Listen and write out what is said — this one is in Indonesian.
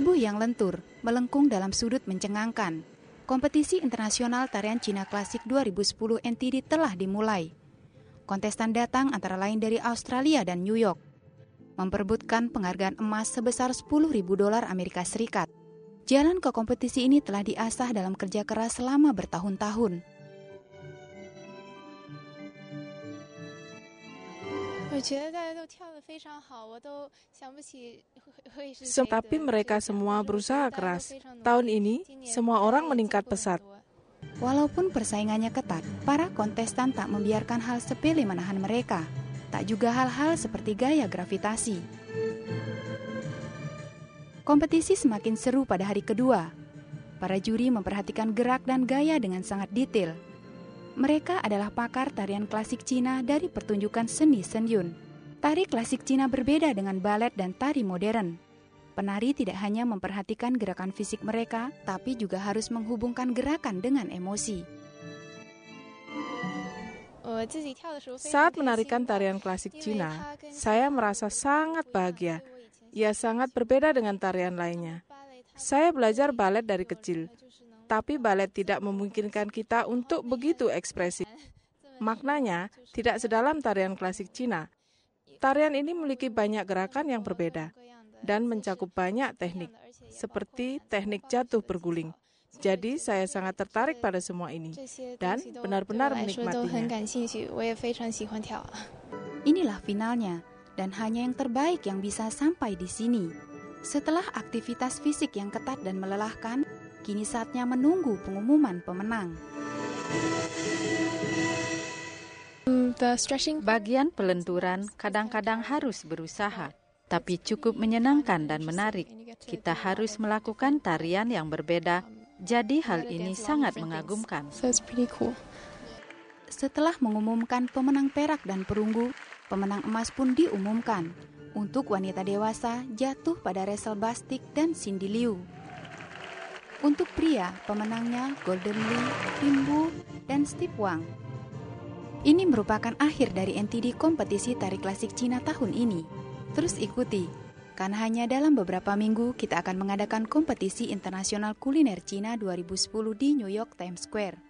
Tubuh yang lentur, melengkung dalam sudut mencengangkan. Kompetisi internasional tarian Cina klasik 2010 NTD telah dimulai. Kontestan datang antara lain dari Australia dan New York. Memperebutkan penghargaan emas sebesar 10.000 dolar Amerika Serikat. Jalan ke kompetisi ini telah diasah dalam kerja keras selama bertahun-tahun. Tapi mereka semua berusaha keras. Tahun ini, semua orang meningkat pesat. Walaupun persaingannya ketat, para kontestan tak membiarkan hal sepele menahan mereka. Tak juga hal-hal seperti gaya gravitasi. Kompetisi semakin seru pada hari kedua. Para juri memperhatikan gerak dan gaya dengan sangat detail. Mereka adalah pakar tarian klasik Cina dari pertunjukan seni Senyun. Tari klasik Cina berbeda dengan balet dan tari modern. Penari tidak hanya memperhatikan gerakan fisik mereka, tapi juga harus menghubungkan gerakan dengan emosi. Saat menarikan tarian klasik Cina, saya merasa sangat bahagia. Ia sangat berbeda dengan tarian lainnya. Saya belajar balet dari kecil, tapi balet tidak memungkinkan kita untuk begitu ekspresif. Maknanya tidak sedalam tarian klasik Cina. Tarian ini memiliki banyak gerakan yang berbeda dan mencakup banyak teknik, seperti teknik jatuh berguling. Jadi saya sangat tertarik pada semua ini dan benar-benar menikmatinya. Inilah finalnya dan hanya yang terbaik yang bisa sampai di sini. Setelah aktivitas fisik yang ketat dan melelahkan, kini saatnya menunggu pengumuman pemenang. Bagian pelenturan kadang-kadang harus berusaha, tapi cukup menyenangkan dan menarik. Kita harus melakukan tarian yang berbeda, jadi hal ini sangat mengagumkan. Setelah mengumumkan pemenang perak dan perunggu, pemenang emas pun diumumkan. Untuk wanita dewasa, jatuh pada Rachel Bastik dan Cindy Liu. Untuk pria, pemenangnya Golden Lee, Limbu, dan Steve Wang. Ini merupakan akhir dari NTD kompetisi tari klasik Cina tahun ini. Terus ikuti, karena hanya dalam beberapa minggu kita akan mengadakan kompetisi internasional kuliner Cina 2010 di New York Times Square.